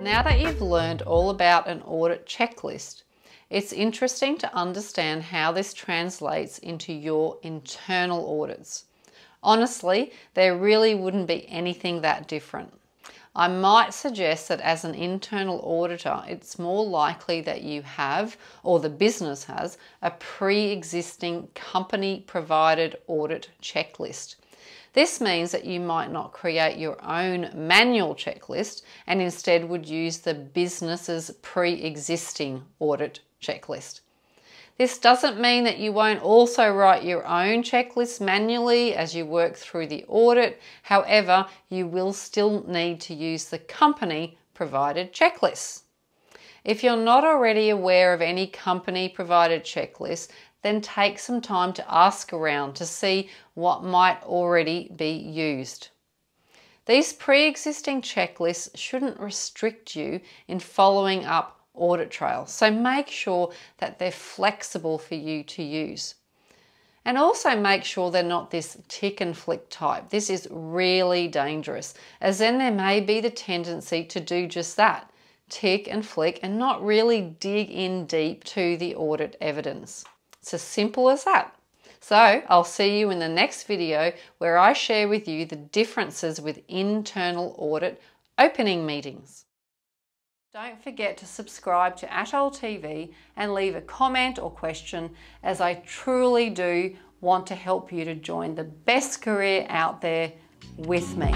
Now that you've learned all about an audit checklist, it's interesting to understand how this translates into your internal audits. Honestly, there really wouldn't be anything that different. I might suggest that as an internal auditor, it's more likely that you have, or the business has, a pre existing company provided audit checklist. This means that you might not create your own manual checklist and instead would use the business's pre existing audit checklist. This doesn't mean that you won't also write your own checklist manually as you work through the audit. However, you will still need to use the company provided checklists. If you're not already aware of any company provided checklist, then take some time to ask around to see what might already be used. These pre existing checklists shouldn't restrict you in following up audit trail. So make sure that they're flexible for you to use. And also make sure they're not this tick and flick type. This is really dangerous, as then there may be the tendency to do just that tick and flick and not really dig in deep to the audit evidence. It's as simple as that. So I'll see you in the next video where I share with you the differences with internal audit opening meetings. Don't forget to subscribe to Atoll TV and leave a comment or question as I truly do want to help you to join the best career out there with me.